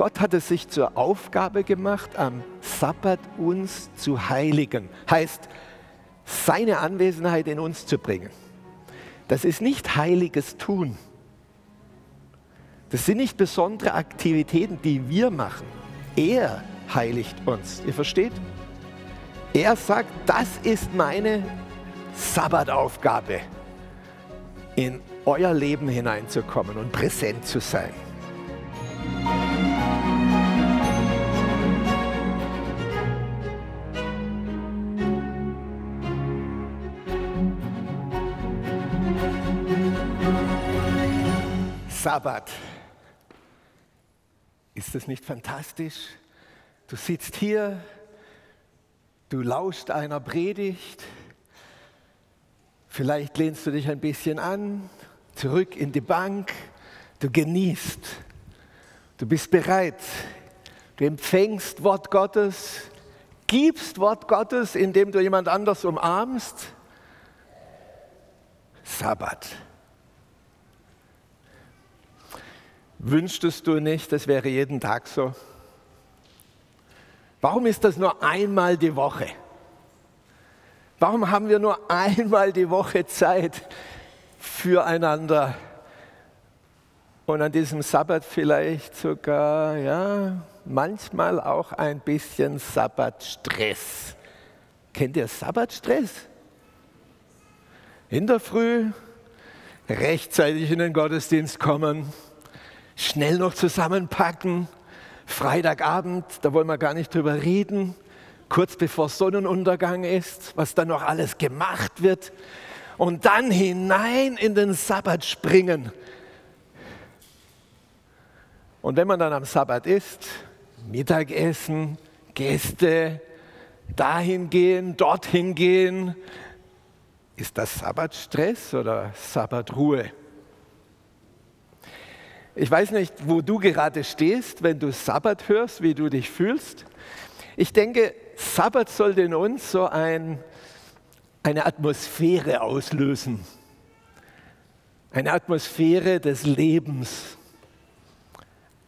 Gott hat es sich zur Aufgabe gemacht, am Sabbat uns zu heiligen. Heißt, seine Anwesenheit in uns zu bringen. Das ist nicht heiliges Tun. Das sind nicht besondere Aktivitäten, die wir machen. Er heiligt uns. Ihr versteht? Er sagt, das ist meine Sabbataufgabe, in euer Leben hineinzukommen und präsent zu sein. Sabbat. Ist das nicht fantastisch? Du sitzt hier, du lauschst einer Predigt, vielleicht lehnst du dich ein bisschen an, zurück in die Bank, du genießt, du bist bereit, du empfängst Wort Gottes, gibst Wort Gottes, indem du jemand anders umarmst. Sabbat. Wünschtest du nicht, das wäre jeden Tag so? Warum ist das nur einmal die Woche? Warum haben wir nur einmal die Woche Zeit füreinander? Und an diesem Sabbat vielleicht sogar, ja, manchmal auch ein bisschen Sabbatstress. Kennt ihr Sabbatstress? In der Früh rechtzeitig in den Gottesdienst kommen, schnell noch zusammenpacken. Freitagabend, da wollen wir gar nicht drüber reden, kurz bevor Sonnenuntergang ist, was dann noch alles gemacht wird. Und dann hinein in den Sabbat springen. Und wenn man dann am Sabbat ist, Mittagessen, Gäste, dahin gehen, dorthin gehen, ist das Sabbatstress oder Sabbatruhe? Ich weiß nicht, wo du gerade stehst, wenn du Sabbat hörst, wie du dich fühlst. Ich denke, Sabbat sollte in uns so ein, eine Atmosphäre auslösen. Eine Atmosphäre des Lebens.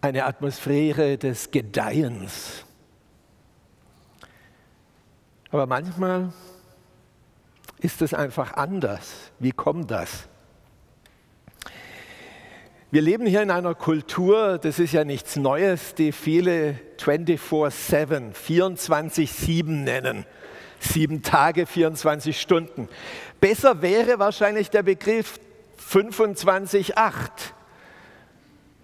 Eine Atmosphäre des Gedeihens. Aber manchmal ist es einfach anders. Wie kommt das? Wir leben hier in einer Kultur, das ist ja nichts Neues, die viele 24-7, 24-7 nennen. Sieben Tage, 24 Stunden. Besser wäre wahrscheinlich der Begriff 25-8.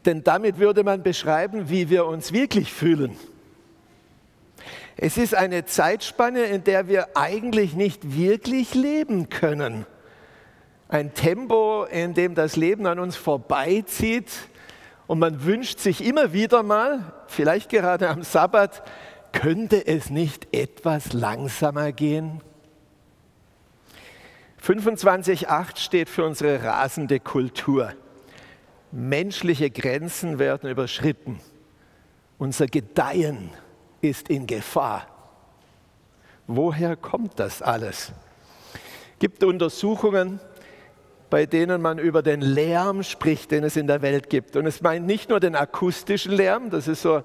Denn damit würde man beschreiben, wie wir uns wirklich fühlen. Es ist eine Zeitspanne, in der wir eigentlich nicht wirklich leben können ein Tempo, in dem das Leben an uns vorbeizieht und man wünscht sich immer wieder mal, vielleicht gerade am Sabbat, könnte es nicht etwas langsamer gehen? 25.8 steht für unsere rasende Kultur. Menschliche Grenzen werden überschritten. Unser Gedeihen ist in Gefahr. Woher kommt das alles? Es gibt Untersuchungen, bei denen man über den Lärm spricht, den es in der Welt gibt. Und es meint nicht nur den akustischen Lärm, das ist so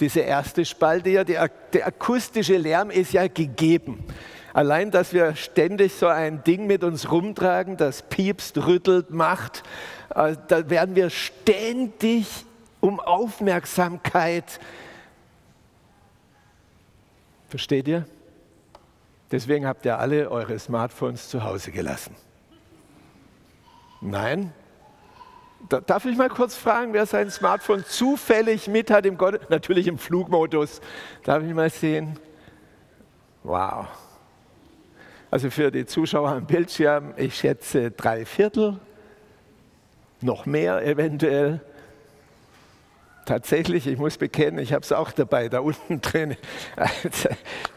diese erste Spalte hier, der, der akustische Lärm ist ja gegeben. Allein, dass wir ständig so ein Ding mit uns rumtragen, das piepst, rüttelt, macht, äh, da werden wir ständig um Aufmerksamkeit. Versteht ihr? Deswegen habt ihr alle eure Smartphones zu Hause gelassen. Nein. Darf ich mal kurz fragen, wer sein Smartphone zufällig mit hat im Gott, natürlich im Flugmodus. Darf ich mal sehen? Wow. Also für die Zuschauer am Bildschirm, ich schätze drei Viertel, noch mehr eventuell. Tatsächlich, ich muss bekennen, ich habe es auch dabei, da unten drin.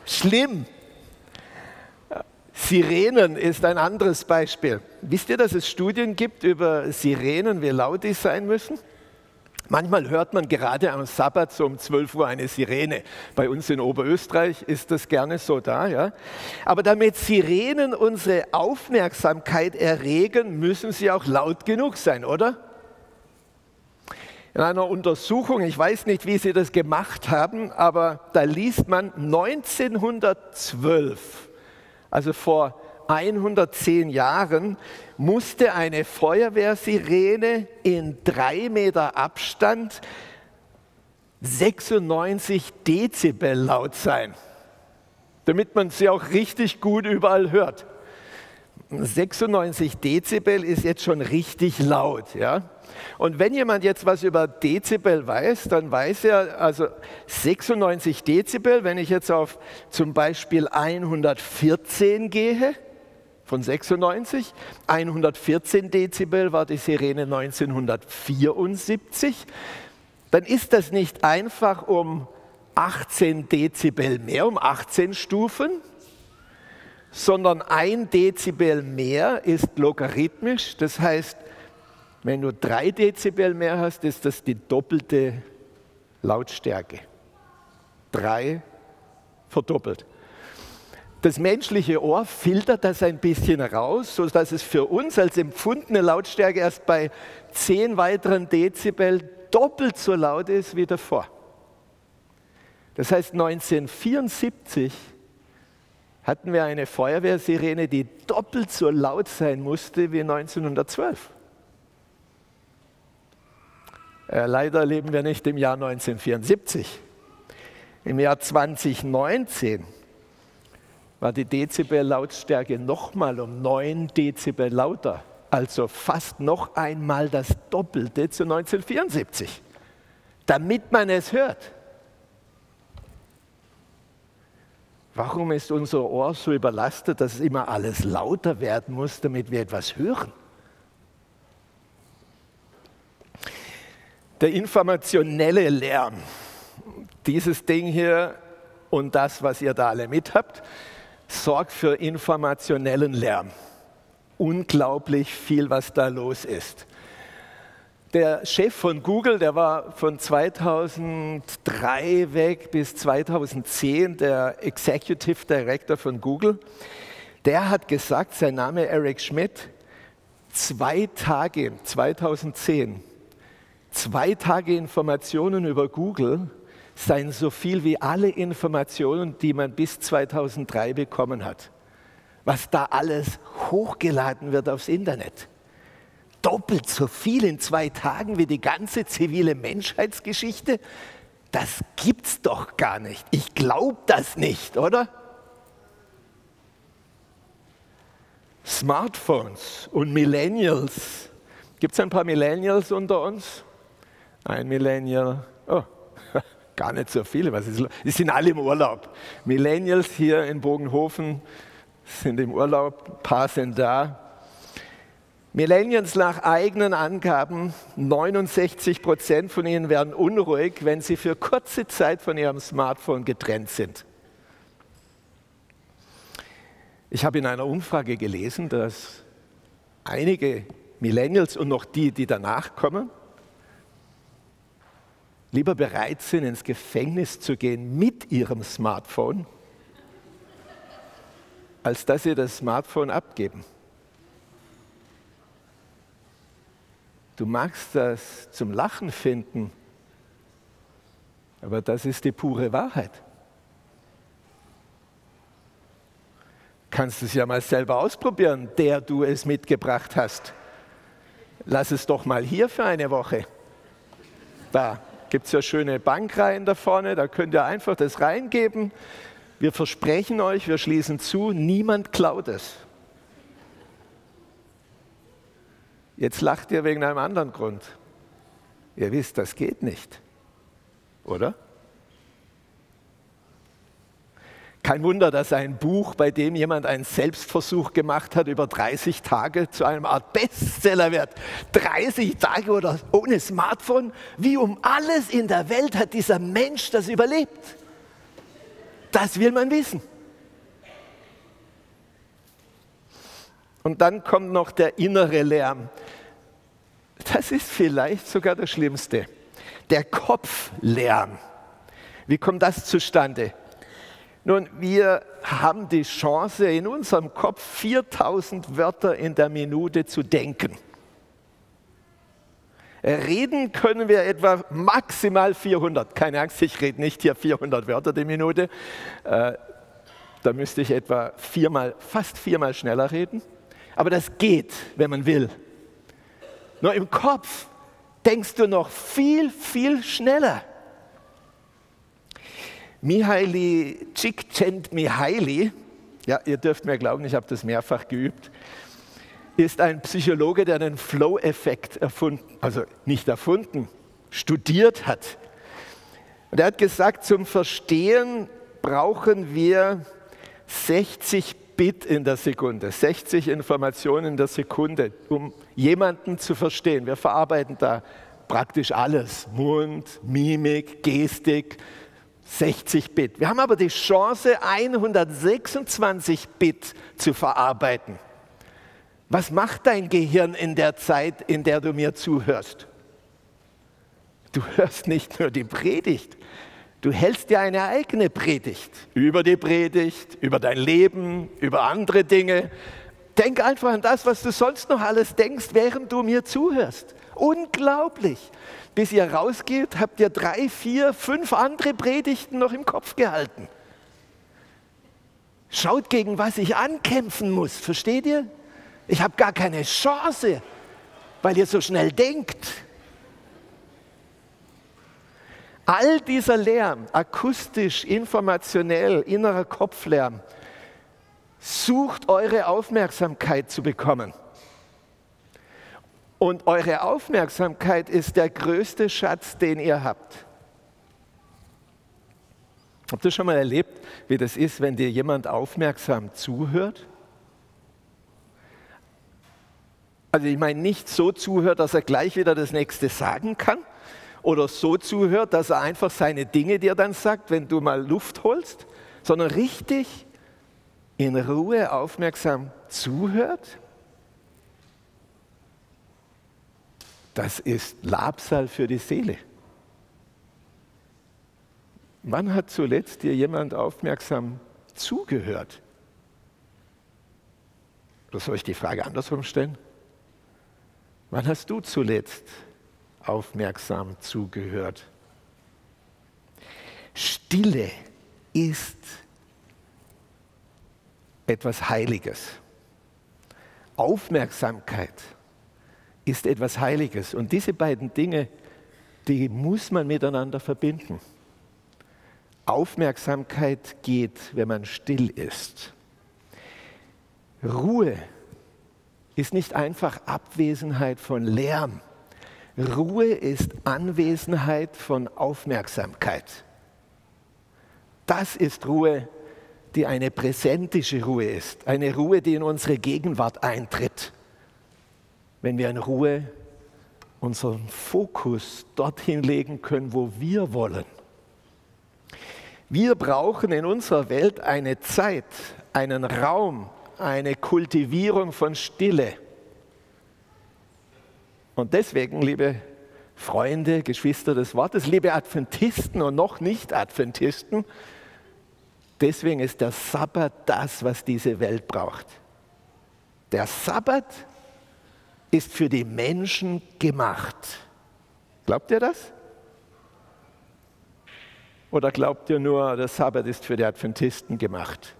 Schlimm. Sirenen ist ein anderes Beispiel. Wisst ihr, dass es Studien gibt über Sirenen, wie laut die sein müssen? Manchmal hört man gerade am Sabbat so um 12 Uhr eine Sirene. Bei uns in Oberösterreich ist das gerne so da. Ja? Aber damit Sirenen unsere Aufmerksamkeit erregen, müssen sie auch laut genug sein, oder? In einer Untersuchung, ich weiß nicht, wie Sie das gemacht haben, aber da liest man 1912, also vor 110 Jahren, musste eine Feuerwehrsirene in drei Meter Abstand 96 Dezibel laut sein, damit man sie auch richtig gut überall hört. 96 Dezibel ist jetzt schon richtig laut, ja. Und wenn jemand jetzt was über Dezibel weiß, dann weiß er, also 96 Dezibel, wenn ich jetzt auf zum Beispiel 114 gehe, von 96, 114 Dezibel war die Sirene 1974, dann ist das nicht einfach um 18 Dezibel mehr, um 18 Stufen, sondern ein Dezibel mehr ist logarithmisch. Das heißt, wenn du drei Dezibel mehr hast, ist das die doppelte Lautstärke. Drei verdoppelt. Das menschliche Ohr filtert das ein bisschen raus, sodass es für uns als empfundene Lautstärke erst bei zehn weiteren Dezibel doppelt so laut ist wie davor. Das heißt, 1974 hatten wir eine Feuerwehrsirene, die doppelt so laut sein musste wie 1912. Äh, leider leben wir nicht im Jahr 1974. Im Jahr 2019 war die Dezibel-Lautstärke nochmal um 9 Dezibel lauter, also fast noch einmal das Doppelte zu 1974, damit man es hört. Warum ist unser Ohr so überlastet, dass immer alles lauter werden muss, damit wir etwas hören? Der informationelle Lärm, dieses Ding hier und das, was ihr da alle mit habt, sorgt für informationellen Lärm. Unglaublich viel, was da los ist. Der Chef von Google, der war von 2003 weg bis 2010 der Executive Director von Google, der hat gesagt, sein Name Eric Schmidt, zwei Tage 2010, zwei Tage Informationen über Google seien so viel wie alle Informationen, die man bis 2003 bekommen hat. Was da alles hochgeladen wird aufs Internet doppelt so viel in zwei Tagen wie die ganze zivile Menschheitsgeschichte? Das gibt's doch gar nicht. Ich glaube das nicht, oder? Smartphones und Millennials. Gibt es ein paar Millennials unter uns? Ein Millennial. Oh, gar nicht so viele. Was ist, die sind alle im Urlaub. Millennials hier in Bogenhofen sind im Urlaub, ein paar sind da. Millennials nach eigenen Angaben, 69 Prozent von ihnen werden unruhig, wenn sie für kurze Zeit von ihrem Smartphone getrennt sind. Ich habe in einer Umfrage gelesen, dass einige Millennials und noch die, die danach kommen, lieber bereit sind, ins Gefängnis zu gehen mit ihrem Smartphone, als dass sie das Smartphone abgeben. Du magst das zum Lachen finden, aber das ist die pure Wahrheit. Kannst es ja mal selber ausprobieren, der du es mitgebracht hast. Lass es doch mal hier für eine Woche. Da gibt es ja schöne Bankreihen da vorne, da könnt ihr einfach das reingeben. Wir versprechen euch, wir schließen zu, niemand klaut es. Jetzt lacht ihr wegen einem anderen Grund. Ihr wisst, das geht nicht. Oder? Kein Wunder, dass ein Buch, bei dem jemand einen Selbstversuch gemacht hat, über 30 Tage zu einem Art Bestseller wird. 30 Tage oder ohne Smartphone. Wie um alles in der Welt hat dieser Mensch das überlebt? Das will man wissen. Und dann kommt noch der innere Lärm. Das ist vielleicht sogar das Schlimmste. Der Kopflärm. Wie kommt das zustande? Nun, wir haben die Chance, in unserem Kopf 4000 Wörter in der Minute zu denken. Reden können wir etwa maximal 400. Keine Angst, ich rede nicht hier 400 Wörter die Minute. Äh, da müsste ich etwa viermal, fast viermal schneller reden. Aber das geht, wenn man will. Nur im Kopf denkst du noch viel, viel schneller. Mihaly Csikszentmihalyi, ja, ihr dürft mir glauben, ich habe das mehrfach geübt, ist ein Psychologe, der den Flow-Effekt erfunden, also nicht erfunden, studiert hat. Und er hat gesagt, zum Verstehen brauchen wir 60 Bit in der Sekunde, 60 Informationen in der Sekunde, um jemanden zu verstehen. Wir verarbeiten da praktisch alles, Mund, Mimik, Gestik, 60 Bit. Wir haben aber die Chance, 126 Bit zu verarbeiten. Was macht dein Gehirn in der Zeit, in der du mir zuhörst? Du hörst nicht nur die Predigt, du hältst dir eine eigene Predigt über die Predigt, über dein Leben, über andere Dinge. Denk einfach an das, was du sonst noch alles denkst, während du mir zuhörst. Unglaublich. Bis ihr rausgeht, habt ihr drei, vier, fünf andere Predigten noch im Kopf gehalten. Schaut, gegen was ich ankämpfen muss, versteht ihr? Ich habe gar keine Chance, weil ihr so schnell denkt. All dieser Lärm, akustisch, informationell, innerer Kopflärm, sucht eure Aufmerksamkeit zu bekommen. Und eure Aufmerksamkeit ist der größte Schatz, den ihr habt. Habt ihr schon mal erlebt, wie das ist, wenn dir jemand aufmerksam zuhört? Also ich meine nicht so zuhört, dass er gleich wieder das nächste sagen kann oder so zuhört, dass er einfach seine Dinge dir dann sagt, wenn du mal Luft holst, sondern richtig in Ruhe aufmerksam zuhört. Das ist Labsal für die Seele. Wann hat zuletzt dir jemand aufmerksam zugehört? Oder soll ich die Frage andersrum stellen? Wann hast du zuletzt aufmerksam zugehört? Stille ist etwas Heiliges. Aufmerksamkeit ist etwas Heiliges. Und diese beiden Dinge, die muss man miteinander verbinden. Aufmerksamkeit geht, wenn man still ist. Ruhe ist nicht einfach Abwesenheit von Lärm. Ruhe ist Anwesenheit von Aufmerksamkeit. Das ist Ruhe, die eine präsentische Ruhe ist, eine Ruhe, die in unsere Gegenwart eintritt. Wenn wir in Ruhe unseren Fokus dorthin legen können, wo wir wollen. Wir brauchen in unserer Welt eine Zeit, einen Raum, eine Kultivierung von Stille. Und deswegen, liebe Freunde, Geschwister des Wortes, liebe Adventisten und noch nicht Adventisten, deswegen ist der Sabbat das, was diese Welt braucht. Der Sabbat ist für die Menschen gemacht. Glaubt ihr das? Oder glaubt ihr nur, der Sabbat ist für die Adventisten gemacht?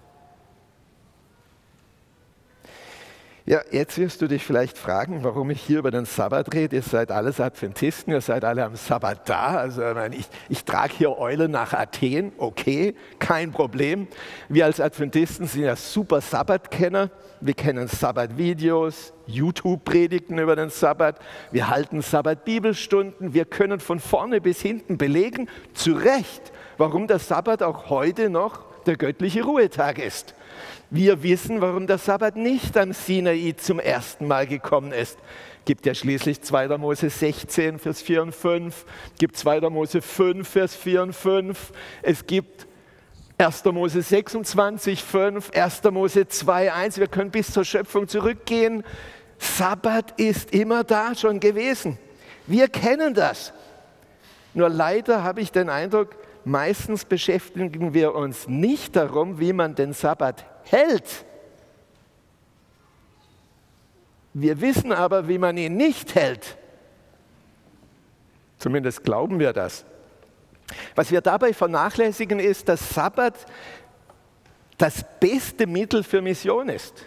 Ja, jetzt wirst du dich vielleicht fragen, warum ich hier über den Sabbat rede. Ihr seid alles Adventisten, ihr seid alle am Sabbat da. Also ich, ich trage hier Eulen nach Athen, okay, kein Problem. Wir als Adventisten sind ja super Sabbatkenner. Wir kennen Sabbat-Videos, YouTube-Predigten über den Sabbat. Wir halten Sabbat-Bibelstunden. Wir können von vorne bis hinten belegen, zu Recht, warum der Sabbat auch heute noch der göttliche Ruhetag ist. Wir wissen, warum der Sabbat nicht am Sinai zum ersten Mal gekommen ist. Gibt ja schließlich 2. Mose 16, Vers 4 und 5, gibt 2. Mose 5, Vers 4 und 5, es gibt 1. Mose 26, 5, 1. Mose 2, 1. Wir können bis zur Schöpfung zurückgehen. Sabbat ist immer da schon gewesen. Wir kennen das. Nur leider habe ich den Eindruck, meistens beschäftigen wir uns nicht darum, wie man den Sabbat hält. Wir wissen aber, wie man ihn nicht hält. Zumindest glauben wir das. Was wir dabei vernachlässigen, ist, dass Sabbat das beste Mittel für Mission ist.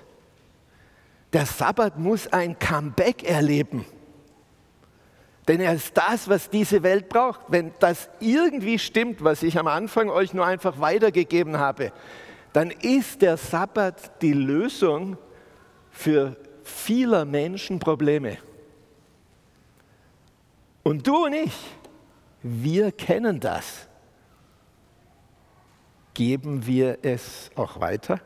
Der Sabbat muss ein Comeback erleben. Denn er ist das, was diese Welt braucht. Wenn das irgendwie stimmt, was ich am Anfang euch nur einfach weitergegeben habe, dann ist der Sabbat die Lösung für vieler Menschen Probleme. Und du und ich, wir kennen das. Geben wir es auch weiter?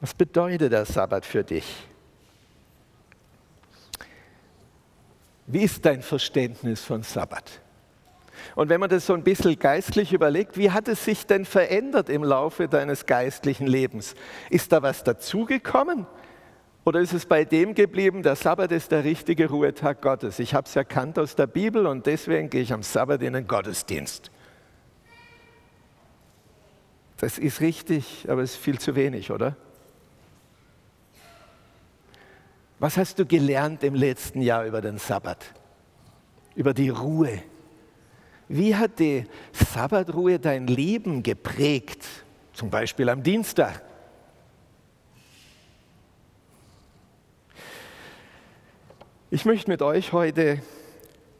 Was bedeutet der Sabbat für dich? Wie ist dein Verständnis von Sabbat? Und wenn man das so ein bisschen geistlich überlegt, wie hat es sich denn verändert im Laufe deines geistlichen Lebens? Ist da was dazugekommen? Oder ist es bei dem geblieben, der Sabbat ist der richtige Ruhetag Gottes? Ich habe es erkannt aus der Bibel und deswegen gehe ich am Sabbat in den Gottesdienst. Das ist richtig, aber es ist viel zu wenig, oder? Was hast du gelernt im letzten Jahr über den Sabbat? Über die Ruhe? Wie hat die Sabbatruhe dein Leben geprägt? Zum Beispiel am Dienstag. Ich möchte mit euch heute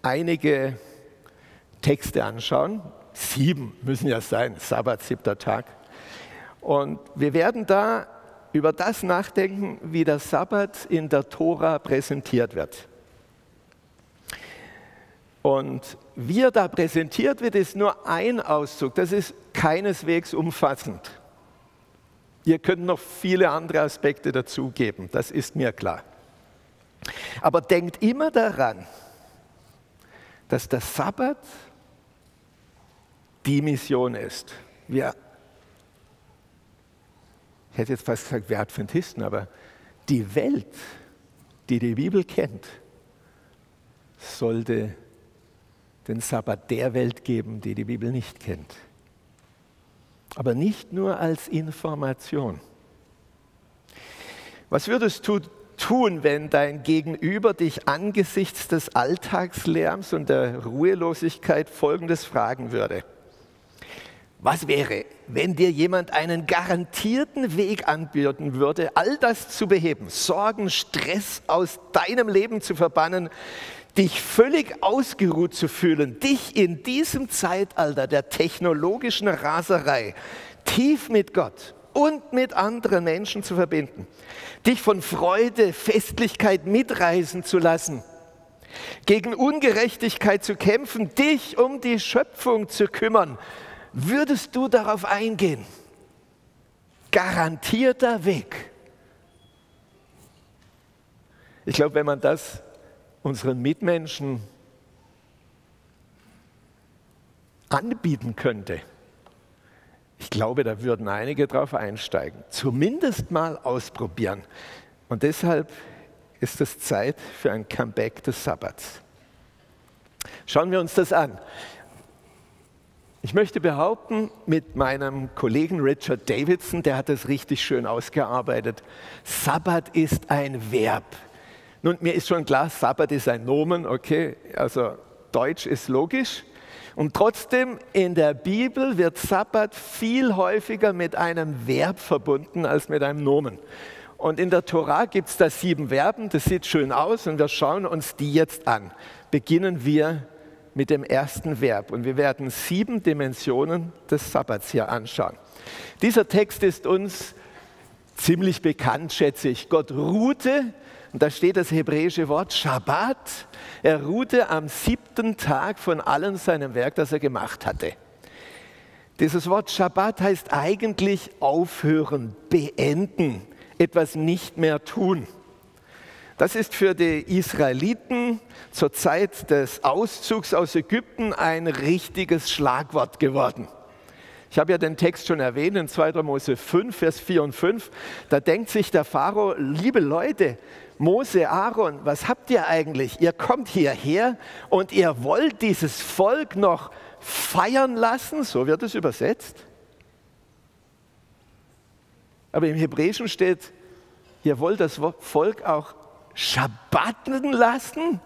einige Texte anschauen. Sieben müssen ja sein, Sabbat, siebter Tag. Und wir werden da über das nachdenken, wie der Sabbat in der Tora präsentiert wird. Und wie er da präsentiert wird, ist nur ein Auszug. Das ist keineswegs umfassend. Ihr könnt noch viele andere Aspekte dazugeben, das ist mir klar. Aber denkt immer daran, dass der Sabbat die Mission ist. Wir ich hätte jetzt fast gesagt, wir Adventisten, aber die Welt, die die Bibel kennt, sollte den Sabbat der Welt geben, die die Bibel nicht kennt. Aber nicht nur als Information. Was würdest du tun, wenn dein Gegenüber dich angesichts des Alltagslärms und der Ruhelosigkeit Folgendes fragen würde? Was wäre, wenn dir jemand einen garantierten Weg anbieten würde, all das zu beheben, Sorgen, Stress aus deinem Leben zu verbannen, dich völlig ausgeruht zu fühlen, dich in diesem Zeitalter der technologischen Raserei tief mit Gott und mit anderen Menschen zu verbinden, dich von Freude, Festlichkeit mitreißen zu lassen, gegen Ungerechtigkeit zu kämpfen, dich um die Schöpfung zu kümmern, Würdest du darauf eingehen? Garantierter Weg. Ich glaube, wenn man das unseren Mitmenschen anbieten könnte, ich glaube, da würden einige drauf einsteigen. Zumindest mal ausprobieren. Und deshalb ist es Zeit für ein Comeback des Sabbats. Schauen wir uns das an. Ich möchte behaupten, mit meinem Kollegen Richard Davidson, der hat das richtig schön ausgearbeitet, Sabbat ist ein Verb. Nun, mir ist schon klar, Sabbat ist ein Nomen, okay, also Deutsch ist logisch. Und trotzdem, in der Bibel wird Sabbat viel häufiger mit einem Verb verbunden als mit einem Nomen. Und in der Tora gibt es da sieben Verben, das sieht schön aus und wir schauen uns die jetzt an. Beginnen wir mit dem ersten Verb. Und wir werden sieben Dimensionen des Sabbats hier anschauen. Dieser Text ist uns ziemlich bekannt, schätze ich. Gott ruhte, und da steht das hebräische Wort Shabbat. Er ruhte am siebten Tag von allem seinem Werk, das er gemacht hatte. Dieses Wort Shabbat heißt eigentlich aufhören, beenden, etwas nicht mehr tun. Das ist für die Israeliten zur Zeit des Auszugs aus Ägypten ein richtiges Schlagwort geworden. Ich habe ja den Text schon erwähnt in 2. Mose 5, Vers 4 und 5. Da denkt sich der Pharao, liebe Leute, Mose, Aaron, was habt ihr eigentlich? Ihr kommt hierher und ihr wollt dieses Volk noch feiern lassen, so wird es übersetzt. Aber im Hebräischen steht, ihr wollt das Volk auch Schabbaten lassen?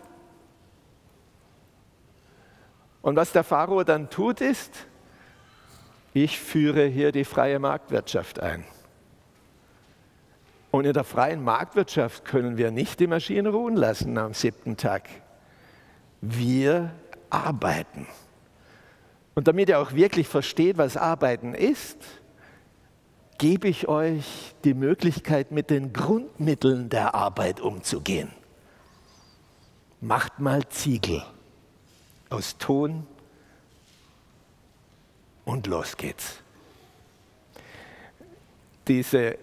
Und was der Pharao dann tut, ist, ich führe hier die freie Marktwirtschaft ein. Und in der freien Marktwirtschaft können wir nicht die Maschinen ruhen lassen am siebten Tag. Wir arbeiten. Und damit ihr auch wirklich versteht, was Arbeiten ist, gebe ich euch die Möglichkeit, mit den Grundmitteln der Arbeit umzugehen. Macht mal Ziegel aus Ton und los geht's. Diese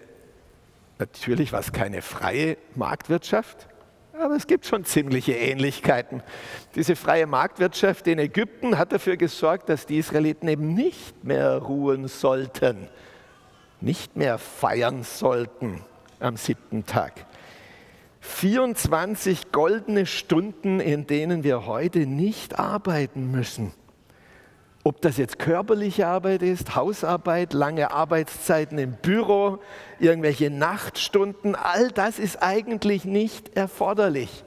Natürlich war es keine freie Marktwirtschaft, aber es gibt schon ziemliche Ähnlichkeiten. Diese freie Marktwirtschaft in Ägypten hat dafür gesorgt, dass die Israeliten eben nicht mehr ruhen sollten, nicht mehr feiern sollten am siebten Tag. 24 goldene Stunden, in denen wir heute nicht arbeiten müssen. Ob das jetzt körperliche Arbeit ist, Hausarbeit, lange Arbeitszeiten im Büro, irgendwelche Nachtstunden, all das ist eigentlich nicht erforderlich.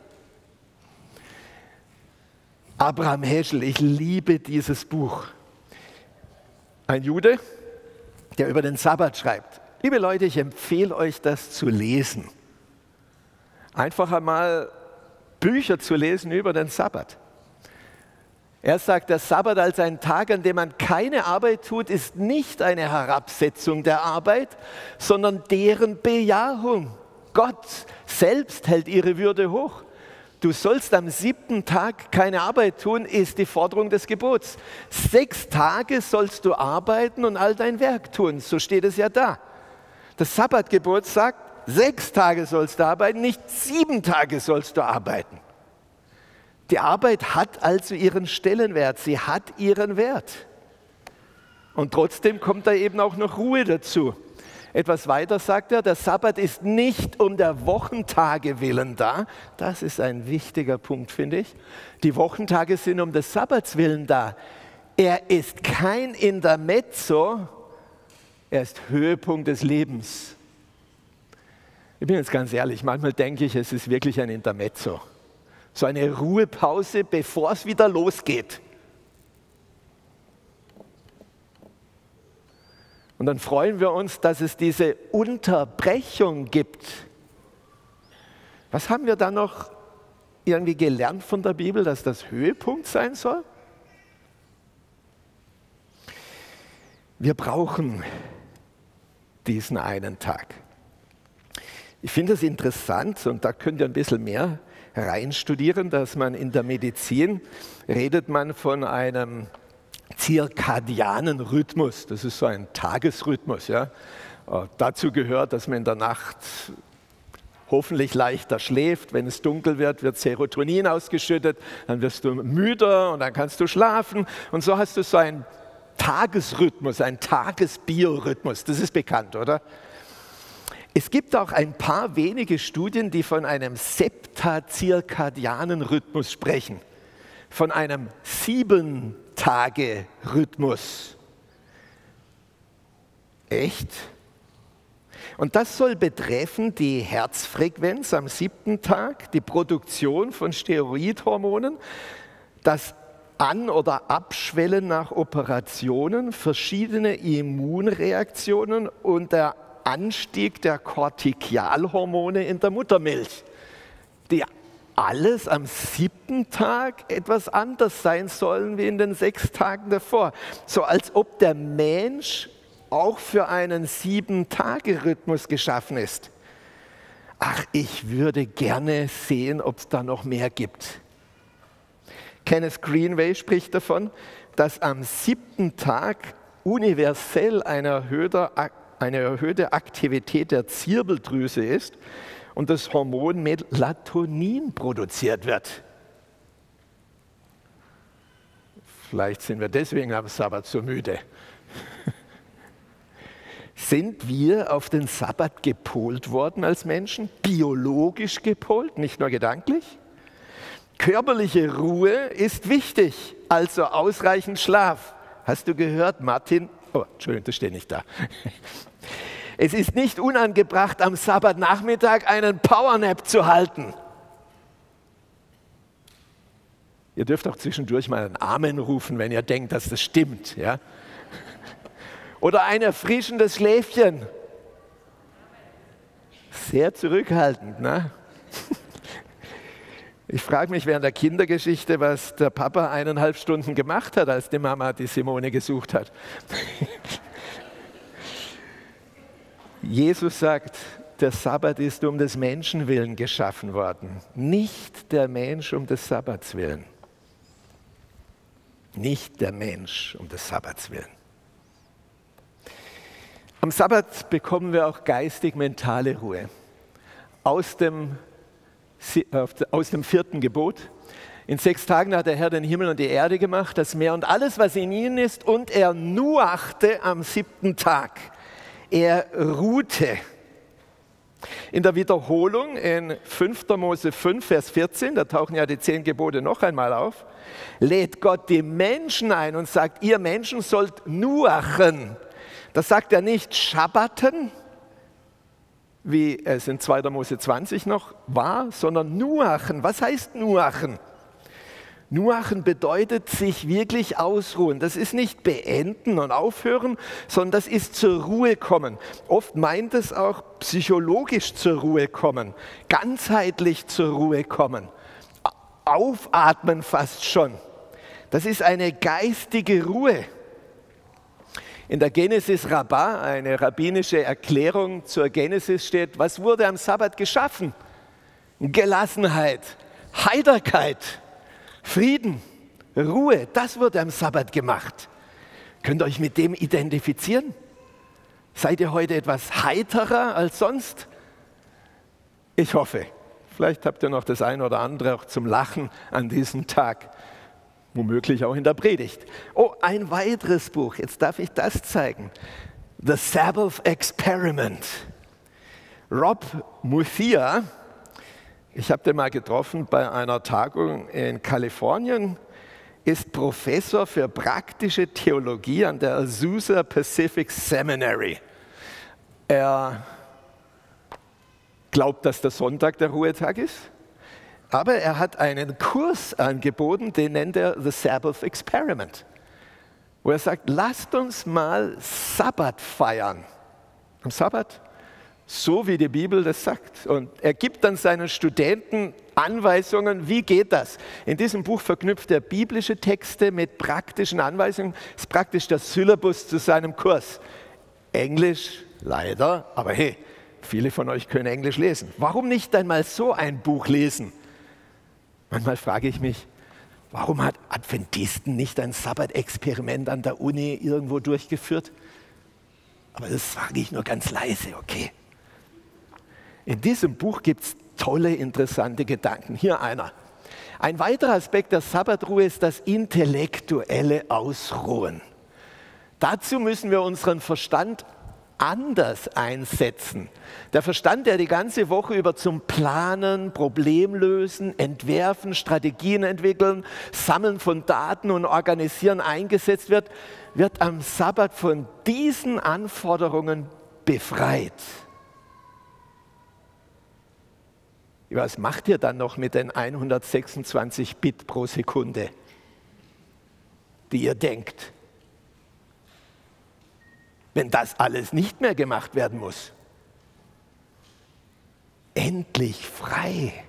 Abraham Heschel, ich liebe dieses Buch. Ein Jude, der über den Sabbat schreibt. Liebe Leute, ich empfehle euch, das zu lesen. Einfach einmal Bücher zu lesen über den Sabbat. Er sagt, der Sabbat als ein Tag, an dem man keine Arbeit tut, ist nicht eine Herabsetzung der Arbeit, sondern deren Bejahung. Gott selbst hält ihre Würde hoch. Du sollst am siebten Tag keine Arbeit tun, ist die Forderung des Gebots. Sechs Tage sollst du arbeiten und all dein Werk tun. So steht es ja da. Das Sabbatgebot sagt, sechs Tage sollst du arbeiten, nicht sieben Tage sollst du arbeiten. Die Arbeit hat also ihren Stellenwert, sie hat ihren Wert. Und trotzdem kommt da eben auch noch Ruhe dazu. Etwas weiter sagt er, der Sabbat ist nicht um der Wochentage willen da. Das ist ein wichtiger Punkt, finde ich. Die Wochentage sind um des Sabbats willen da. Er ist kein Intermezzo, er ist Höhepunkt des Lebens. Ich bin jetzt ganz ehrlich, manchmal denke ich, es ist wirklich ein Intermezzo so eine Ruhepause, bevor es wieder losgeht. Und dann freuen wir uns, dass es diese Unterbrechung gibt. Was haben wir da noch irgendwie gelernt von der Bibel, dass das Höhepunkt sein soll? Wir brauchen diesen einen Tag. Ich finde es interessant und da könnt ihr ein bisschen mehr reinstudieren, dass man in der Medizin redet man von einem zirkadianen Rhythmus. Das ist so ein Tagesrhythmus. Ja. Äh, dazu gehört, dass man in der Nacht hoffentlich leichter schläft. Wenn es dunkel wird, wird Serotonin ausgeschüttet, dann wirst du müder und dann kannst du schlafen. Und so hast du so einen Tagesrhythmus, einen Tagesbiorhythmus. Das ist bekannt, oder? Es gibt auch ein paar wenige Studien, die von einem septazirkadianen Rhythmus sprechen, von einem Sieben-Tage-Rhythmus. Echt? Und das soll betreffen die Herzfrequenz am siebten Tag, die Produktion von Steroidhormonen, das An- oder Abschwellen nach Operationen, verschiedene Immunreaktionen und der Anstieg der Kortikalhormone in der Muttermilch, die alles am siebten Tag etwas anders sein sollen wie in den sechs Tagen davor. So als ob der Mensch auch für einen Sieben-Tage-Rhythmus geschaffen ist. Ach, ich würde gerne sehen, ob es da noch mehr gibt. Kenneth Greenway spricht davon, dass am siebten Tag universell eine erhöhte Aktivität der Zirbeldrüse ist und das Hormon Melatonin produziert wird. Vielleicht sind wir deswegen am Sabbat so müde. Sind wir auf den Sabbat gepolt worden als Menschen? Biologisch gepolt, nicht nur gedanklich? Körperliche Ruhe ist wichtig, also ausreichend Schlaf. Hast du gehört, Martin? Oh, Entschuldigung, das steht nicht da. Es ist nicht unangebracht, am Sabbatnachmittag einen Powernap zu halten. Ihr dürft auch zwischendurch mal einen Amen rufen, wenn ihr denkt, dass das stimmt. Ja? Oder ein erfrischendes Schläfchen. Sehr zurückhaltend, ne? Ich frage mich während der Kindergeschichte, was der Papa eineinhalb Stunden gemacht hat, als die Mama die Simone gesucht hat. Jesus sagt, der Sabbat ist um des Menschen willen geschaffen worden, nicht der Mensch um des Sabbats willen. Nicht der Mensch um des Sabbats willen. Am Sabbat bekommen wir auch geistig-mentale Ruhe. Aus dem aus dem vierten Gebot. In sechs Tagen hat der Herr den Himmel und die Erde gemacht, das Meer und alles, was in ihnen ist, und er nuachte am siebten Tag. Er ruhte. In der Wiederholung in 5. Mose 5, Vers 14, da tauchen ja die zehn Gebote noch einmal auf, lädt Gott die Menschen ein und sagt, ihr Menschen sollt nuachen. Das sagt er nicht Schabbaten, wie es in 2. Mose 20 noch war, sondern Nuachen. Was heißt Nuachen? Nuachen bedeutet sich wirklich ausruhen. Das ist nicht beenden und aufhören, sondern das ist zur Ruhe kommen. Oft meint es auch psychologisch zur Ruhe kommen, ganzheitlich zur Ruhe kommen, aufatmen fast schon. Das ist eine geistige Ruhe. In der Genesis Rabbah, eine rabbinische Erklärung zur Genesis steht, was wurde am Sabbat geschaffen? Gelassenheit, Heiterkeit, Frieden, Ruhe, das wurde am Sabbat gemacht. Könnt ihr euch mit dem identifizieren? Seid ihr heute etwas heiterer als sonst? Ich hoffe. Vielleicht habt ihr noch das eine oder andere auch zum Lachen an diesem Tag womöglich auch in der Predigt. Oh, ein weiteres Buch, jetzt darf ich das zeigen. The Sabbath Experiment. Rob Muthia, ich habe den mal getroffen bei einer Tagung in Kalifornien, ist Professor für praktische Theologie an der Azusa Pacific Seminary. Er glaubt, dass der Sonntag der Ruhetag ist aber er hat einen Kurs angeboten, den nennt er The Sabbath Experiment, wo er sagt, lasst uns mal Sabbat feiern. Am Sabbat, so wie die Bibel das sagt. Und er gibt dann seinen Studenten Anweisungen, wie geht das? In diesem Buch verknüpft er biblische Texte mit praktischen Anweisungen. Das ist praktisch der Syllabus zu seinem Kurs. Englisch, leider, aber hey, viele von euch können Englisch lesen. Warum nicht einmal so ein Buch lesen? Manchmal frage ich mich, warum hat Adventisten nicht ein Sabbat-Experiment an der Uni irgendwo durchgeführt? Aber das sage ich nur ganz leise, okay? In diesem Buch gibt es tolle, interessante Gedanken. Hier einer. Ein weiterer Aspekt der Sabbatruhe ist das intellektuelle Ausruhen. Dazu müssen wir unseren Verstand anders einsetzen. Der Verstand, der die ganze Woche über zum Planen, Problemlösen, Entwerfen, Strategien entwickeln, Sammeln von Daten und Organisieren eingesetzt wird, wird am Sabbat von diesen Anforderungen befreit. Was macht ihr dann noch mit den 126 Bit pro Sekunde, die ihr denkt? wenn das alles nicht mehr gemacht werden muss. Endlich frei.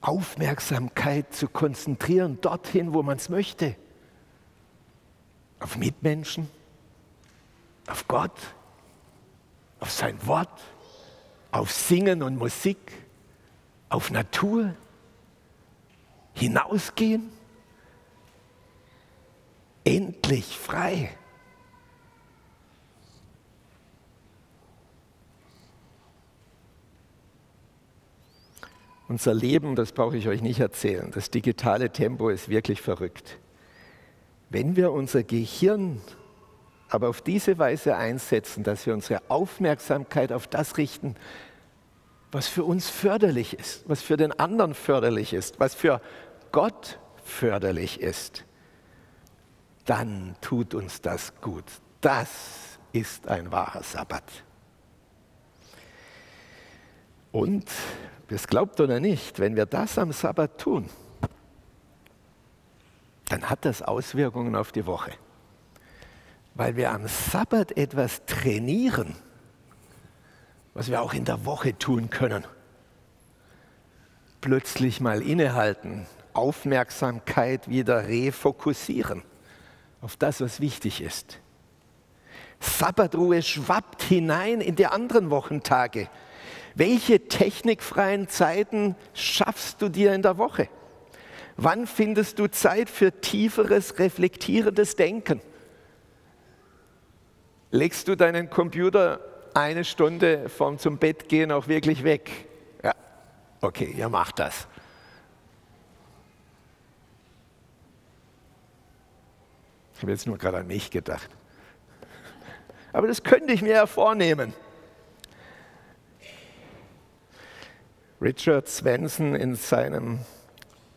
Aufmerksamkeit zu konzentrieren dorthin, wo man es möchte. Auf Mitmenschen, auf Gott, auf sein Wort, auf Singen und Musik, auf Natur, hinausgehen. Endlich frei. Unser Leben, das brauche ich euch nicht erzählen, das digitale Tempo ist wirklich verrückt. Wenn wir unser Gehirn aber auf diese Weise einsetzen, dass wir unsere Aufmerksamkeit auf das richten, was für uns förderlich ist, was für den anderen förderlich ist, was für Gott förderlich ist, dann tut uns das gut. Das ist ein wahrer Sabbat. Und das glaubt oder nicht, wenn wir das am Sabbat tun, dann hat das Auswirkungen auf die Woche. Weil wir am Sabbat etwas trainieren, was wir auch in der Woche tun können. Plötzlich mal innehalten, Aufmerksamkeit wieder refokussieren auf das, was wichtig ist. Sabbatruhe schwappt hinein in die anderen Wochentage. Welche technikfreien Zeiten schaffst du dir in der Woche? Wann findest du Zeit für tieferes, reflektierendes Denken? Legst du deinen Computer eine Stunde vorm zum Bett gehen auch wirklich weg? Ja, okay, ihr macht das. Ich habe jetzt nur gerade an mich gedacht. Aber das könnte ich mir ja vornehmen. Richard Svensson in seinem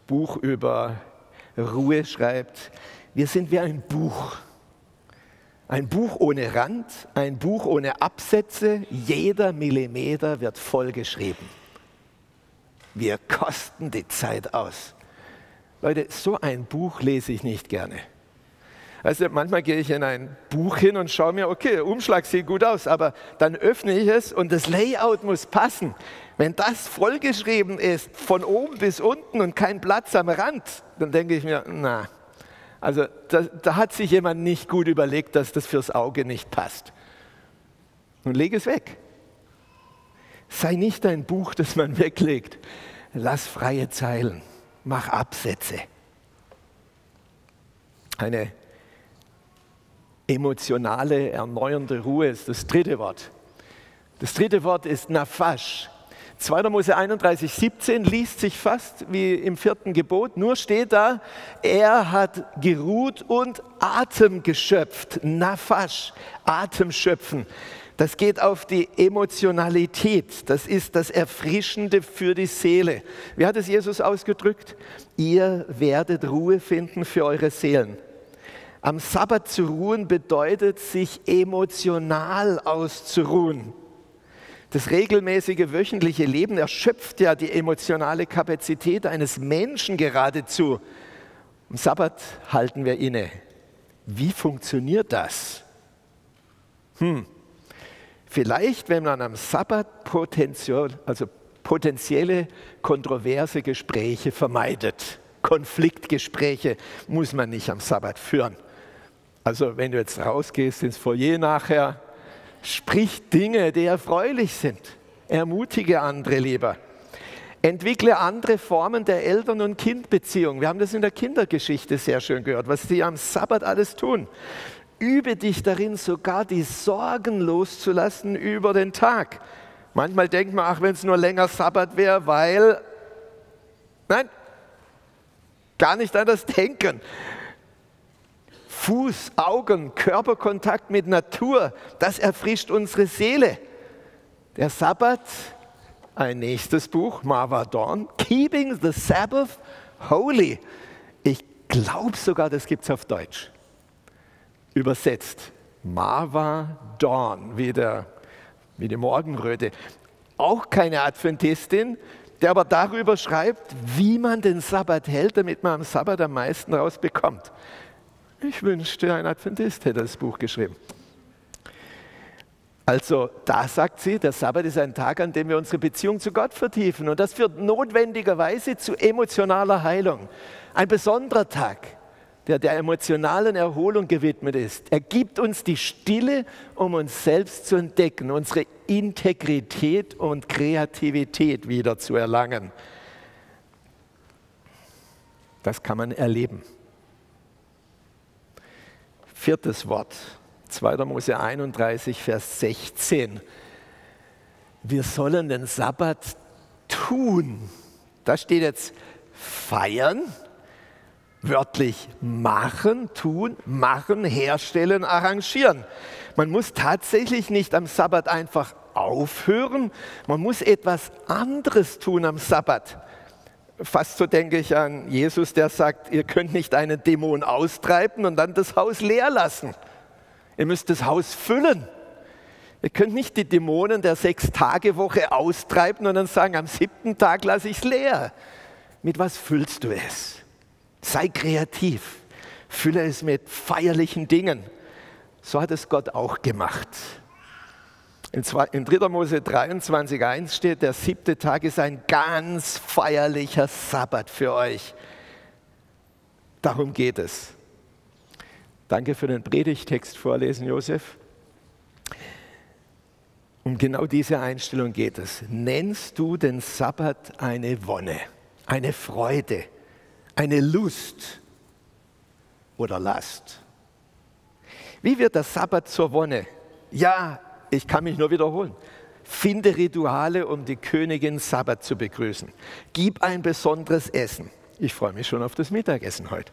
Buch über Ruhe schreibt, wir sind wie ein Buch. Ein Buch ohne Rand, ein Buch ohne Absätze, jeder Millimeter wird vollgeschrieben. Wir kosten die Zeit aus. Leute, so ein Buch lese ich nicht gerne. Also manchmal gehe ich in ein Buch hin und schaue mir, okay, Umschlag sieht gut aus, aber dann öffne ich es und das Layout muss passen. Wenn das vollgeschrieben ist, von oben bis unten und kein Platz am Rand, dann denke ich mir, na, also da, da hat sich jemand nicht gut überlegt, dass das fürs Auge nicht passt. Und lege es weg. Sei nicht ein Buch, das man weglegt. Lass freie Zeilen, mach Absätze. Eine emotionale, erneuernde Ruhe ist das dritte Wort. Das dritte Wort ist Nafash. 2. Mose 31, 17 liest sich fast wie im vierten Gebot, nur steht da, er hat geruht und Atem geschöpft. Nafash, Atem schöpfen. Das geht auf die Emotionalität. Das ist das Erfrischende für die Seele. Wie hat es Jesus ausgedrückt? Ihr werdet Ruhe finden für eure Seelen. Am Sabbat zu ruhen bedeutet, sich emotional auszuruhen. Das regelmäßige wöchentliche Leben erschöpft ja die emotionale Kapazität eines Menschen geradezu. Am Sabbat halten wir inne. Wie funktioniert das? Hm. Vielleicht, wenn man am Sabbat potenziell, also potenzielle kontroverse Gespräche vermeidet. Konfliktgespräche muss man nicht am Sabbat führen. Also wenn du jetzt rausgehst ins Foyer nachher, sprich Dinge, die erfreulich sind. Ermutige andere lieber. Entwickle andere Formen der Eltern- und Kindbeziehung. Wir haben das in der Kindergeschichte sehr schön gehört, was sie am Sabbat alles tun. Übe dich darin, sogar die Sorgen loszulassen über den Tag. Manchmal denkt man, ach, wenn es nur länger Sabbat wäre, weil, nein, gar nicht an das Denken. Fuß, Augen, Körperkontakt mit Natur, das erfrischt unsere Seele. Der Sabbat, ein nächstes Buch, Marva Dawn, Keeping the Sabbath Holy. Ich glaube sogar, das gibt es auf Deutsch. Übersetzt. Marva Dawn, wie, der, wie die Morgenröte. Auch keine Adventistin, der aber darüber schreibt, wie man den Sabbat hält, damit man am Sabbat am meisten rausbekommt. Ich wünschte, ein Adventist hätte das Buch geschrieben. Also da sagt sie, der Sabbat ist ein Tag, an dem wir unsere Beziehung zu Gott vertiefen. Und das führt notwendigerweise zu emotionaler Heilung. Ein besonderer Tag, der der emotionalen Erholung gewidmet ist. Er gibt uns die Stille, um uns selbst zu entdecken, unsere Integrität und Kreativität wieder zu erlangen. Das kann man erleben. Viertes Wort, 2. Mose 31, Vers 16. Wir sollen den Sabbat tun. Da steht jetzt feiern, wörtlich machen, tun, machen, herstellen, arrangieren. Man muss tatsächlich nicht am Sabbat einfach aufhören, man muss etwas anderes tun am Sabbat. Fast so denke ich an Jesus, der sagt, ihr könnt nicht einen Dämon austreiben und dann das Haus leer lassen. Ihr müsst das Haus füllen. Ihr könnt nicht die Dämonen der Sechs-Tage-Woche austreiben und dann sagen, am siebten Tag lasse ich es leer. Mit was füllst du es? Sei kreativ. Fülle es mit feierlichen Dingen. So hat es Gott auch gemacht. In 3. Mose 23,1 steht, der siebte Tag ist ein ganz feierlicher Sabbat für euch. Darum geht es. Danke für den Predigtext vorlesen, Josef. Um genau diese Einstellung geht es. Nennst du den Sabbat eine Wonne, eine Freude, eine Lust oder Last? Wie wird der Sabbat zur Wonne? Ja, ich kann mich nur wiederholen. Finde Rituale, um die Königin Sabbat zu begrüßen. Gib ein besonderes Essen. Ich freue mich schon auf das Mittagessen heute.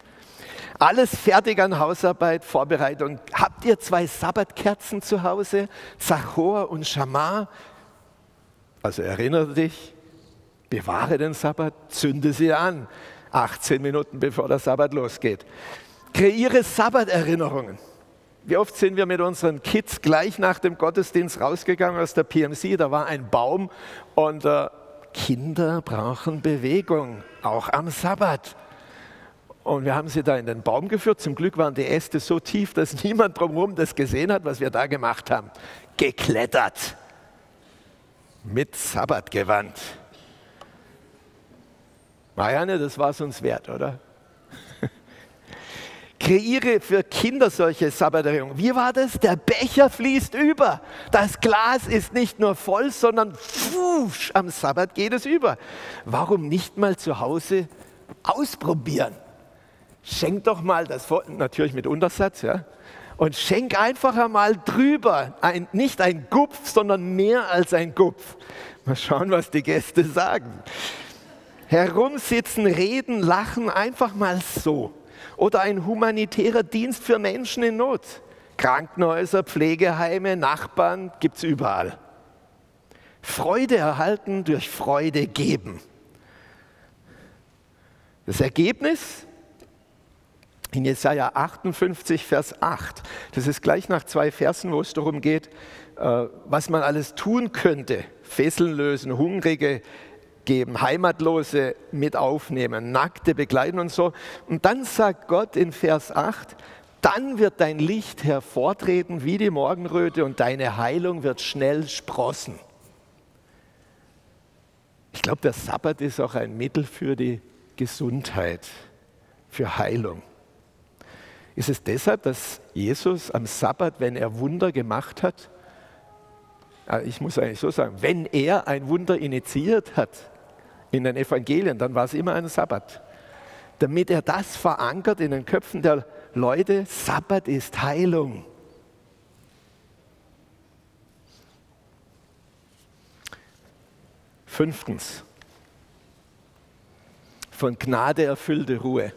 Alles fertig an Hausarbeit, Vorbereitung. Habt ihr zwei Sabbatkerzen zu Hause? Zachor und Schamar? Also erinnere dich, bewahre den Sabbat, zünde sie an. 18 Minuten bevor der Sabbat losgeht. Kreiere Sabbaterinnerungen. Wie oft sind wir mit unseren Kids gleich nach dem Gottesdienst rausgegangen aus der PMC? Da war ein Baum und äh, Kinder brauchen Bewegung, auch am Sabbat. Und wir haben sie da in den Baum geführt. Zum Glück waren die Äste so tief, dass niemand drumherum das gesehen hat, was wir da gemacht haben. Geklettert. Mit Sabbatgewand. Marianne, das war es uns wert, oder? Kreiere für Kinder solche Sabbaterinnerungen. Wie war das? Der Becher fließt über. Das Glas ist nicht nur voll, sondern fusch, am Sabbat geht es über. Warum nicht mal zu Hause ausprobieren? Schenk doch mal das, natürlich mit Untersatz, ja, und schenk einfach einmal drüber. Ein, nicht ein Gupf, sondern mehr als ein Gupf. Mal schauen, was die Gäste sagen. Herumsitzen, reden, lachen, einfach mal so. Oder ein humanitärer Dienst für Menschen in Not. Krankenhäuser, Pflegeheime, Nachbarn, gibt es überall. Freude erhalten durch Freude geben. Das Ergebnis? in Jesaja 58, Vers 8. Das ist gleich nach zwei Versen, wo es darum geht, äh, was man alles tun könnte. Fesseln lösen, Hungrige geben, Heimatlose mit aufnehmen, Nackte begleiten und so. Und dann sagt Gott in Vers 8, dann wird dein Licht hervortreten wie die Morgenröte und deine Heilung wird schnell sprossen. Ich glaube, der Sabbat ist auch ein Mittel für die Gesundheit, für Heilung. Ist es deshalb, dass Jesus am Sabbat, wenn er Wunder gemacht hat, äh, ich muss eigentlich so sagen, wenn er ein Wunder initiiert hat in den Evangelien, dann war es immer ein Sabbat. Damit er das verankert in den Köpfen der Leute, Sabbat ist Heilung. Fünftens, von Gnade erfüllte Ruhe.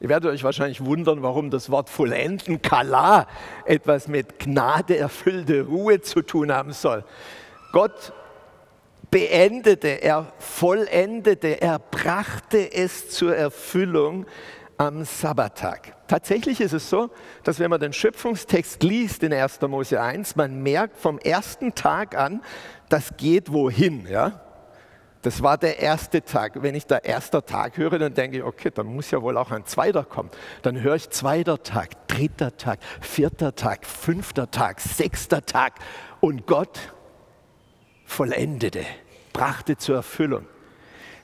Ihr werdet euch wahrscheinlich wundern, warum das Wort vollenden, Kala, etwas mit Gnade erfüllte Ruhe zu tun haben soll. Gott beendete, er vollendete, er brachte es zur Erfüllung am Sabbattag. Tatsächlich ist es so, dass wenn man den Schöpfungstext liest in 1. Mose 1, man merkt vom ersten Tag an, das geht wohin. Ja? Das war der erste Tag. Wenn ich der erste Tag höre, dann denke ich, okay, dann muss ja wohl auch ein zweiter kommen. Dann höre ich zweiter Tag, dritter Tag, vierter Tag, fünfter Tag, sechster Tag. Und Gott vollendete, brachte zur Erfüllung.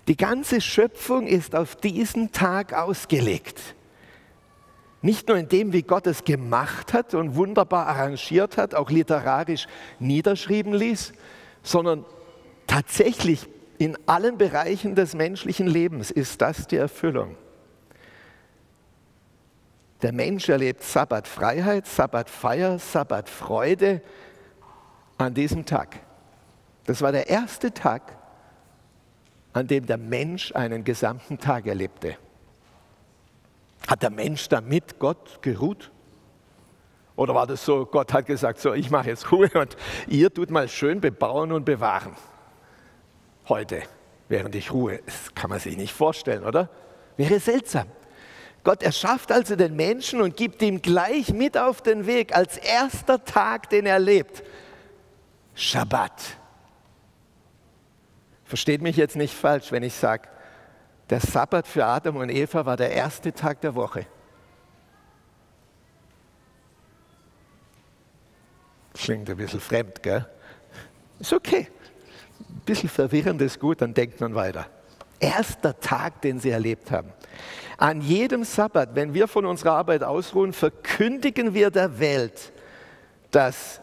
Die ganze Schöpfung ist auf diesen Tag ausgelegt. Nicht nur in dem, wie Gott es gemacht hat und wunderbar arrangiert hat, auch literarisch niederschreiben ließ, sondern tatsächlich in allen Bereichen des menschlichen Lebens ist das die Erfüllung. Der Mensch erlebt Sabbatfreiheit, Sabbatfeier, Sabbatfreude an diesem Tag. Das war der erste Tag, an dem der Mensch einen gesamten Tag erlebte. Hat der Mensch damit Gott geruht? Oder war das so, Gott hat gesagt, so, ich mache jetzt Ruhe und ihr tut mal schön bebauen und bewahren? heute, während ich ruhe. Das kann man sich nicht vorstellen, oder? Wäre seltsam. Gott erschafft also den Menschen und gibt ihm gleich mit auf den Weg als erster Tag, den er lebt. Schabbat. Versteht mich jetzt nicht falsch, wenn ich sage, der Sabbat für Adam und Eva war der erste Tag der Woche. Klingt ein bisschen fremd, gell? Ist okay. Ein bisschen verwirrend ist gut, dann denkt man weiter. Erster Tag, den sie erlebt haben. An jedem Sabbat, wenn wir von unserer Arbeit ausruhen, verkündigen wir der Welt, dass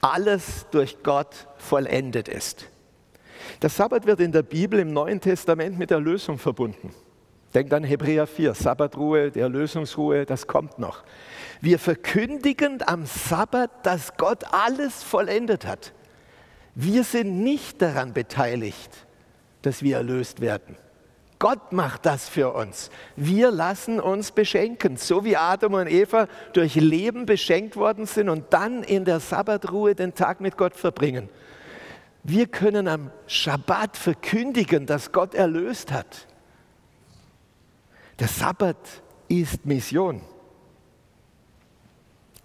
alles durch Gott vollendet ist. Der Sabbat wird in der Bibel im Neuen Testament mit Erlösung verbunden. Denkt an Hebräer 4, Sabbatruhe, die Erlösungsruhe, das kommt noch. Wir verkündigen am Sabbat, dass Gott alles vollendet hat. Wir sind nicht daran beteiligt, dass wir erlöst werden. Gott macht das für uns. Wir lassen uns beschenken, so wie Adam und Eva durch Leben beschenkt worden sind und dann in der Sabbatruhe den Tag mit Gott verbringen. Wir können am Schabbat verkündigen, dass Gott erlöst hat. Der Sabbat ist Mission.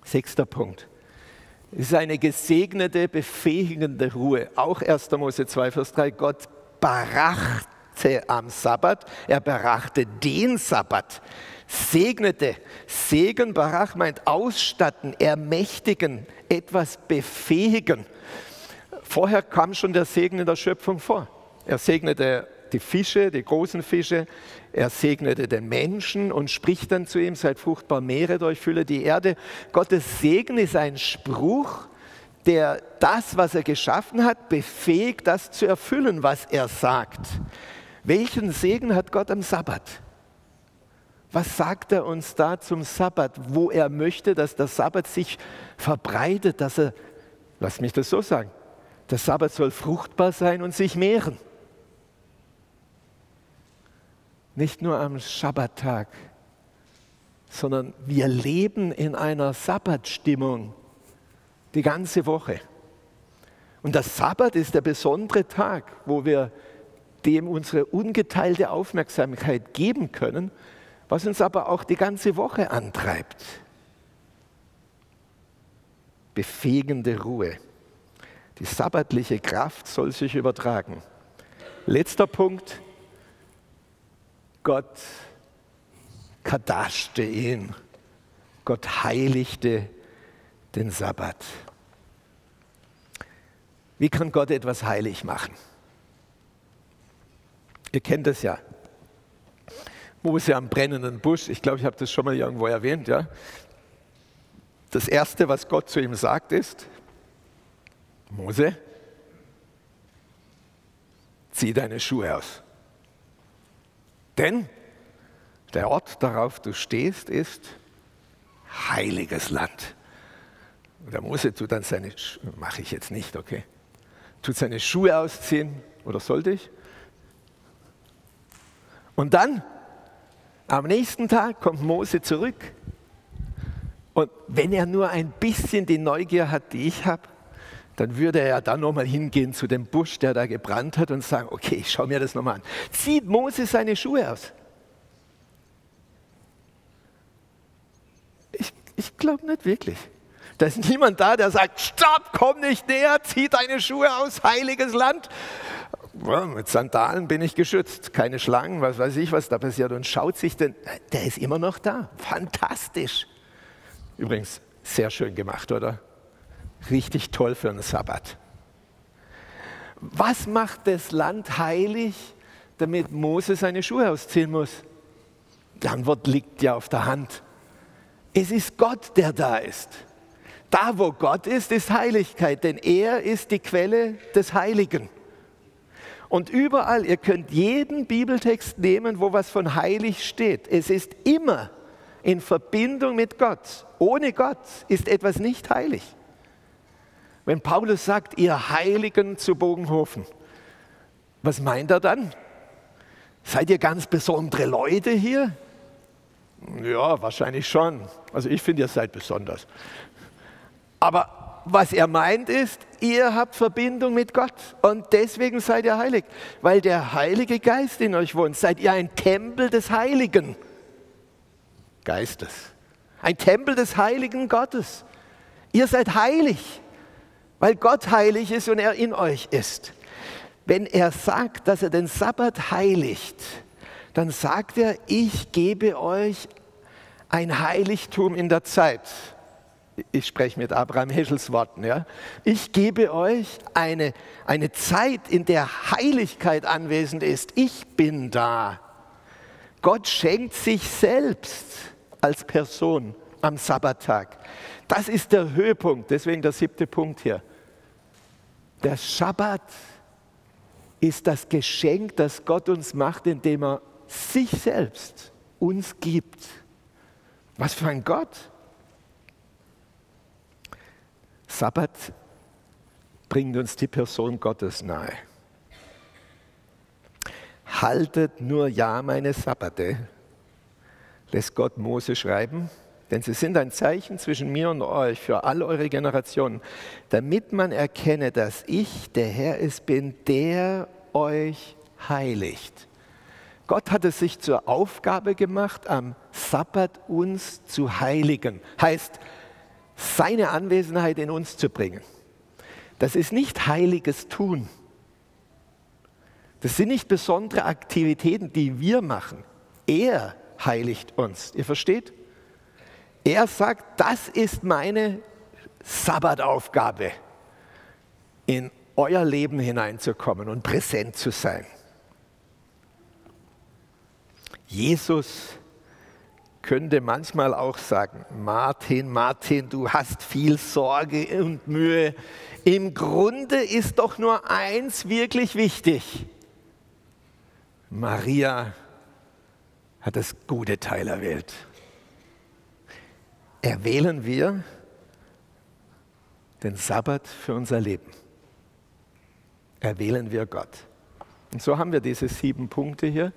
Sechster Punkt. Es ist eine gesegnete, befähigende Ruhe. Auch 1. Mose 2, Vers 3. Gott berachte am Sabbat. Er berachte den Sabbat. Segnete. Segen, Barach meint ausstatten, ermächtigen, etwas befähigen. Vorher kam schon der Segen in der Schöpfung vor. Er segnete die Fische, die großen Fische. Er segnete den Menschen und spricht dann zu ihm, seid fruchtbar Meere durchfülle die Erde. Gottes Segen ist ein Spruch, der das, was er geschaffen hat, befähigt, das zu erfüllen, was er sagt. Welchen Segen hat Gott am Sabbat? Was sagt er uns da zum Sabbat, wo er möchte, dass der Sabbat sich verbreitet, dass er, lass mich das so sagen, der Sabbat soll fruchtbar sein und sich mehren. Nicht nur am Schabbattag, sondern wir leben in einer Sabbatstimmung die ganze Woche. Und der Sabbat ist der besondere Tag, wo wir dem unsere ungeteilte Aufmerksamkeit geben können, was uns aber auch die ganze Woche antreibt. Befähigende Ruhe. Die sabbatliche Kraft soll sich übertragen. Letzter Punkt, Gott kadaschte ihn. Gott heiligte den Sabbat. Wie kann Gott etwas heilig machen? Ihr kennt das ja. Mose am brennenden Busch, ich glaube, ich habe das schon mal irgendwo erwähnt, ja. Das erste, was Gott zu ihm sagt, ist: Mose, zieh deine Schuhe aus. Denn der Ort, darauf du stehst, ist heiliges Land. Und der Mose tut dann seine, mache ich jetzt nicht, okay, tut seine Schuhe ausziehen, oder sollte ich? Und dann, am nächsten Tag kommt Mose zurück. Und wenn er nur ein bisschen die Neugier hat, die ich habe, dann würde er dann nochmal hingehen zu dem Busch, der da gebrannt hat und sagen, okay, ich schaue mir das nochmal an. Zieht Mose seine Schuhe aus. Ich, ich glaube nicht wirklich. Da ist niemand da, der sagt, stopp, komm nicht näher, zieh deine Schuhe aus, heiliges Land. Ja, mit Sandalen bin ich geschützt, keine Schlangen, was weiß ich, was da passiert. Und schaut sich den, der ist immer noch da. Fantastisch. Übrigens, sehr schön gemacht, oder? Richtig toll für einen Sabbat. Was macht das Land heilig, damit Mose seine Schuhe ausziehen muss? Die Antwort liegt ja auf der Hand. Es ist Gott, der da ist. Da, wo Gott ist, ist Heiligkeit, denn er ist die Quelle des Heiligen. Und überall, ihr könnt jeden Bibeltext nehmen, wo was von heilig steht. Es ist immer in Verbindung mit Gott. Ohne Gott ist etwas nicht heilig. Wenn Paulus sagt, ihr Heiligen zu Bogenhofen, was meint er dann? Seid ihr ganz besondere Leute hier? Ja, wahrscheinlich schon. Also ich finde, ihr seid besonders. Aber was er meint ist, ihr habt Verbindung mit Gott und deswegen seid ihr heilig, weil der Heilige Geist in euch wohnt. Seid ihr ein Tempel des Heiligen Geistes, ein Tempel des Heiligen Gottes. Ihr seid heilig weil Gott heilig ist und er in euch ist. Wenn er sagt, dass er den Sabbat heiligt, dann sagt er, ich gebe euch ein Heiligtum in der Zeit. ich spreche mit Abraham Heschels Worten, ja. Ich gebe euch eine, eine Zeit, in der Heiligkeit anwesend ist. Ich bin da. Gott schenkt sich selbst als Person am Sabbattag. Das ist der Höhepunkt, deswegen der siebte Punkt hier. Der Sabbat ist das Geschenk, das Gott uns macht, indem er sich selbst uns gibt. Was für ein Gott! Sabbat bringt uns die Person Gottes nahe. Haltet nur ja meine Sabbate, lässt Gott Mose schreiben, denn sie sind ein Zeichen zwischen mir und euch für all eure Generationen, damit man erkenne, dass ich der Herr es bin, der euch heiligt. Gott hat es sich zur Aufgabe gemacht, am Sabbat uns zu heiligen. Heißt, seine Anwesenheit in uns zu bringen. Das ist nicht heiliges Tun. Das sind nicht besondere Aktivitäten, die wir machen. Er heiligt uns. Ihr versteht? Er sagt, das ist meine Sabbataufgabe, in euer Leben hineinzukommen und präsent zu sein. Jesus könnte manchmal auch sagen, Martin, Martin, du hast viel Sorge und Mühe. Im Grunde ist doch nur eins wirklich wichtig. Maria hat das gute Teil erwählt. Erwählen wir den Sabbat für unser Leben. Erwählen wir Gott. Und so haben wir diese sieben Punkte hier.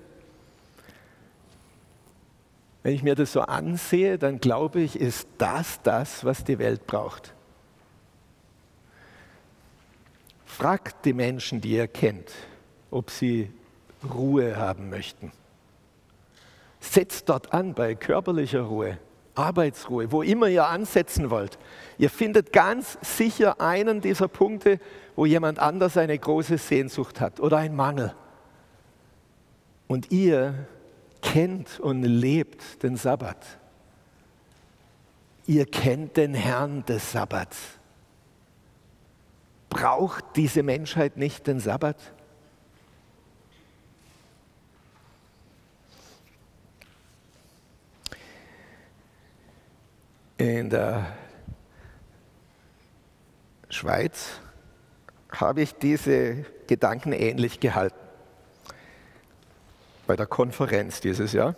Wenn ich mir das so ansehe, dann glaube ich, ist das das, was die Welt braucht. Fragt die Menschen, die ihr kennt, ob sie Ruhe haben möchten. Setzt dort an bei körperlicher Ruhe, Arbeitsruhe, wo immer ihr ansetzen wollt. Ihr findet ganz sicher einen dieser Punkte, wo jemand anders eine große Sehnsucht hat oder einen Mangel. Und ihr kennt und lebt den Sabbat. Ihr kennt den Herrn des Sabbats. Braucht diese Menschheit nicht den Sabbat? In der Schweiz habe ich diese Gedanken ähnlich gehalten bei der Konferenz dieses Jahr.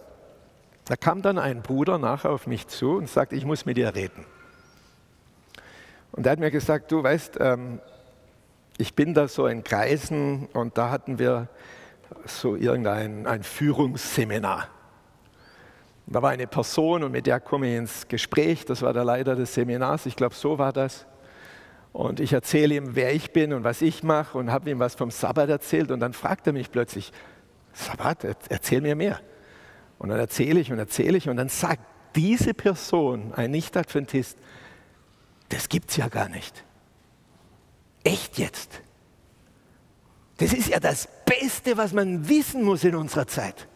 Da kam dann ein Bruder nachher auf mich zu und sagte, ich muss mit dir reden. Und er hat mir gesagt, du weißt, ähm, ich bin da so in Kreisen und da hatten wir so irgendein ein Führungsseminar. Da war eine Person und mit der komme ich ins Gespräch, das war der Leiter des Seminars, ich glaube, so war das. Und ich erzähle ihm, wer ich bin und was ich mache und habe ihm was vom Sabbat erzählt und dann fragt er mich plötzlich, Sabbat, erzähl mir mehr. Und dann erzähle ich und erzähle ich und dann sagt diese Person, ein Nicht-Adventist, das gibt es ja gar nicht. Echt jetzt? Das ist ja das Beste, was man wissen muss in unserer Zeit.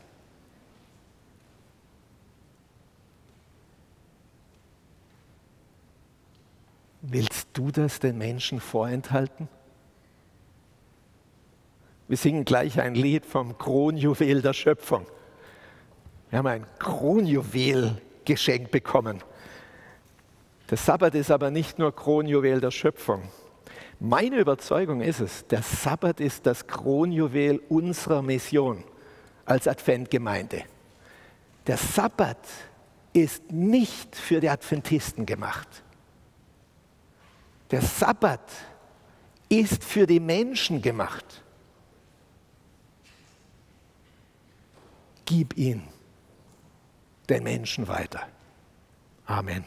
Willst du das den Menschen vorenthalten? Wir singen gleich ein Lied vom Kronjuwel der Schöpfung. Wir haben ein Kronjuwel geschenkt bekommen. Der Sabbat ist aber nicht nur Kronjuwel der Schöpfung. Meine Überzeugung ist es, der Sabbat ist das Kronjuwel unserer Mission als Adventgemeinde. Der Sabbat ist nicht für die Adventisten gemacht. Der Sabbat ist für die Menschen gemacht. gib ihn den Menschen weiter. Amen.